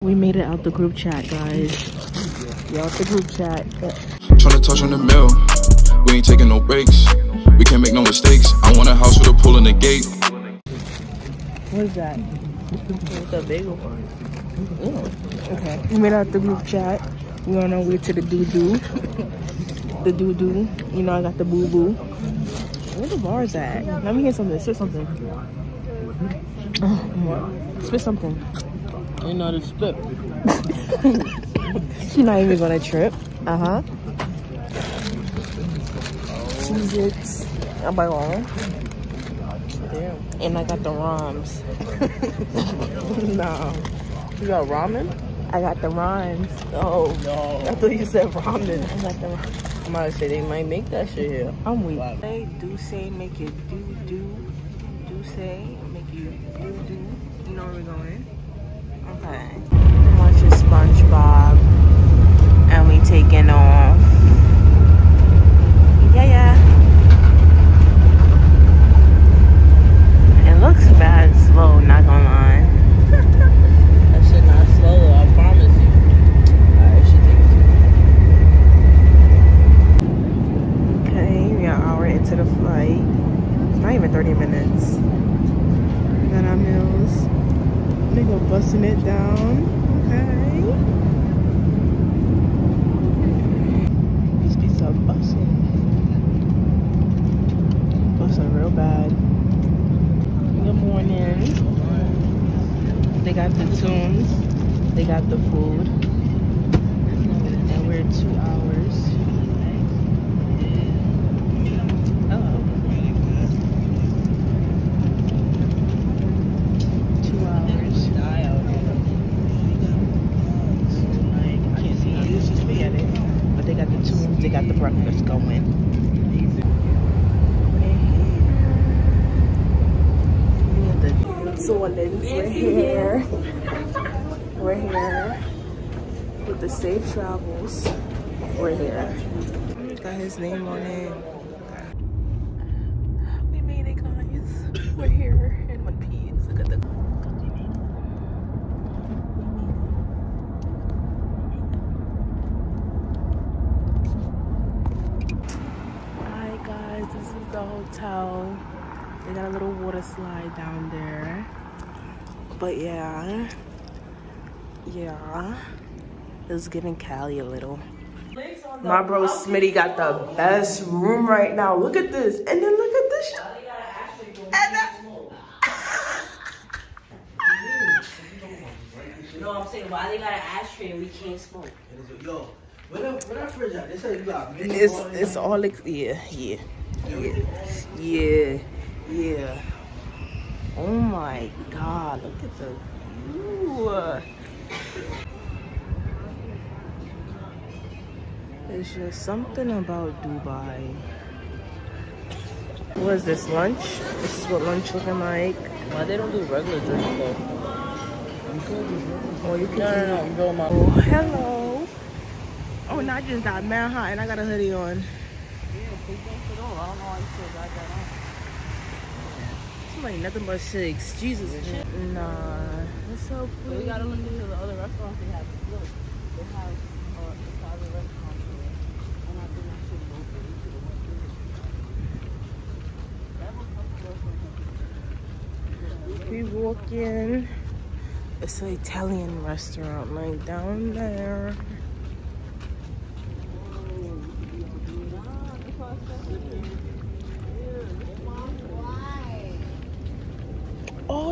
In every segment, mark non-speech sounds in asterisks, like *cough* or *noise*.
We made it out the group chat, guys. Y'all out the group chat. Tryna touch on the mill. We ain't taking no breaks. We can't make no mistakes. I want a house with a pool and a gate. What is that? It's a bagel bar. Okay. We made it out the group chat. We on our way to the doo doo. *laughs* The doo doo. You know I got the boo boo. Where the bars at? Let me hear something. Spit something. Oh, Spit something. You know the spit. She's not even gonna trip. Uh huh. Cheez Its. I'm by long. Damn. And I got the rhymes. *laughs* no. You got ramen? I got the rhymes. Oh no. I thought you said ramen. I got the I'm about to say they might make that shit here. I'm weak. They do say, make it do, do. Do say, make you do, do. You know where we're going? Okay. Watching SpongeBob. And we taking off. Yeah, yeah. It looks bad slow, not gonna lie. That shit not slow, I promise you. Alright, shit take Okay, we are an hour into the flight. It's not even 30 minutes. We got our meals. They go busting it down. Busting real bad. Good morning. They got the tunes. They got the food. And we're two hours. Oh. Two hours. I can't see it. It's just me at it. But they got the tunes. They got the breakfast going. Solins, we're here. *laughs* We're here with the safe travels. We're here. Got his name on it. We made it, guys. We're here in One Piece. Look at the. Hi guys, this is the hotel. They got a little water slide down there. But yeah, yeah, it's giving Cali a little. My bro Smitty got the best room right now. Look at this. And then look at this. And that- You know what I'm saying? Why they got an ashtray and we can't smoke? Yo, where that, where that fridge at? They said you got mini It's bar. it's all ex- yeah yeah yeah yeah yeah. Oh my God! Look at the view. It's just something about Dubai. What is this lunch? This is what lunch looking like. Why they don't do regular drinks though? Oh, you can. No, no, no. My. Oh, hello. Oh, and I just got mad hot and I got a hoodie on. I don't know why you still got that on. Somebody nothing but six. Jesus. Nah, it's so So cool. we gotta look into the other restaurants they have. Look, they have uh, a private restaurant there. And I think that shit local. We should've went through it. That was fucking restaurant. We walk in. It's an Italian restaurant right down there.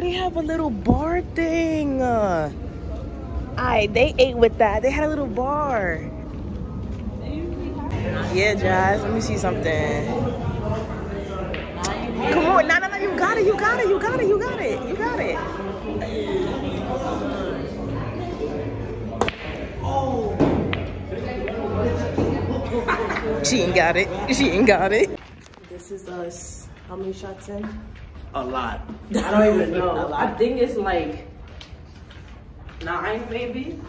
They have a little bar thing. I they ate with that. They had a little bar. Yeah, Jazz. Let me see something. Come on, no, no, no, you got it, you got it, you got it, you got it, you got it. Oh. She ain't got it. She ain't got it. This is us. How many shots in? A lot. *laughs* I don't even know. I think it's like nine, maybe.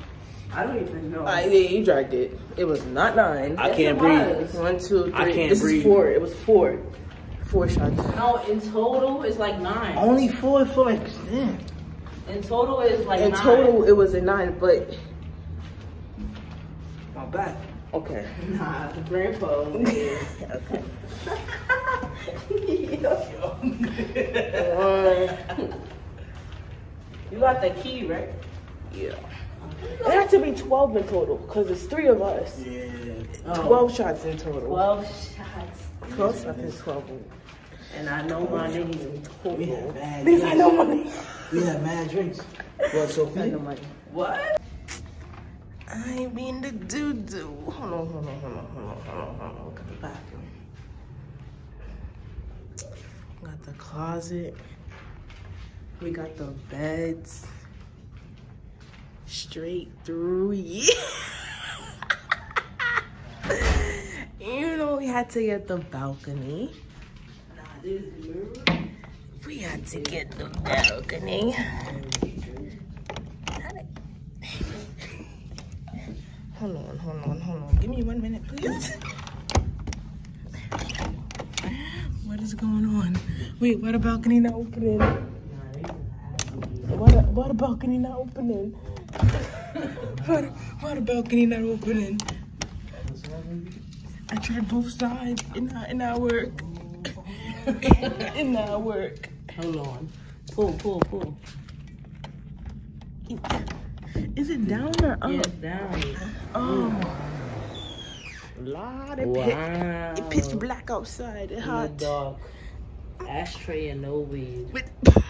I don't even know. I, yeah, you dragged it. It was not nine. I Yes, can't it breathe. was. One, two, three. I can't this breathe. is four. It was four. Four shots. No, in total it's like nine. Only four for like, damn. In total, it's like In nine. total, it was a nine, but My back. okay. *laughs* Nah, the grandpa. over here. *laughs* okay. You got the key, right? Yeah. It had to be 12 in total because it's three of us. Yeah. Oh, 12 shots in total. 12 shots. 12 shots is 12. And I know my niggas in We total. had mad Because I drinks. know money. We had mad drinks. What, Sophie? What? I ain't being the doo doo. Hold on, hold on, hold on, hold on, hold on, hold on. Look at the bathroom. We got the closet. We got the beds. Straight through, yeah. *laughs* you know, we had to get the balcony. We had to get the balcony. Hold on, hold on, hold on. Give me one minute, please. What is going on? Wait, why the balcony not opening? Why the, why the balcony not opening? Why the, why the balcony not opening? I tried both sides. It not, it not work. *laughs* it not work. Hold on. Pull, pull, pull. Is it down or up? Yeah, down. Oh. Lord, it, Wow. it pitch black outside. It hot. Dark. Ashtray and no weed. With, *laughs*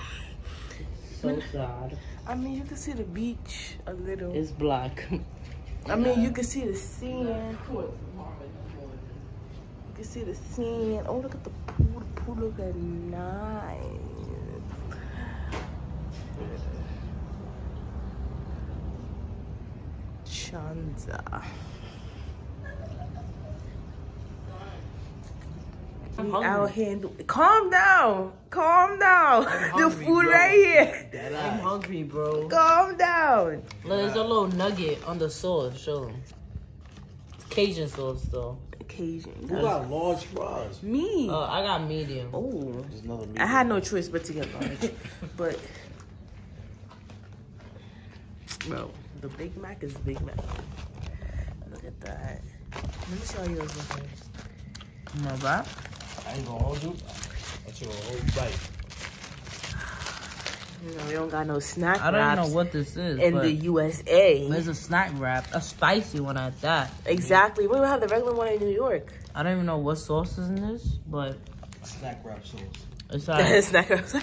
So sad. I mean, you can see the beach a little. It's black. I mean, you can see the sand. You can see the sand. Oh, look at the pool. The pool look at nice. Shanza. I'm We hungry. out here. do- Calm down. Calm down. *laughs* the food bro. right here. That I'm hungry, bro. Calm down. Look, there's a little nugget on the sauce. Show them. Cajun sauce, though. Occasion. Who got large fries? Me. Uh, I got medium. oh. There's another meat. I had no choice but to get large. *laughs* but bro, the Big Mac is Big Mac. Look at that. Let me show you yours first. My bad. I ain't gonna hold you. That's your whole bite. You know, we don't got no snack I don't wraps know what this is. in but the USA. There's a snack wrap, a spicy one at that. Exactly. We don't have the regular one in New York. I don't even know what sauce is in this, but Snack wrap sauce. it's alright. *laughs* snack wraps.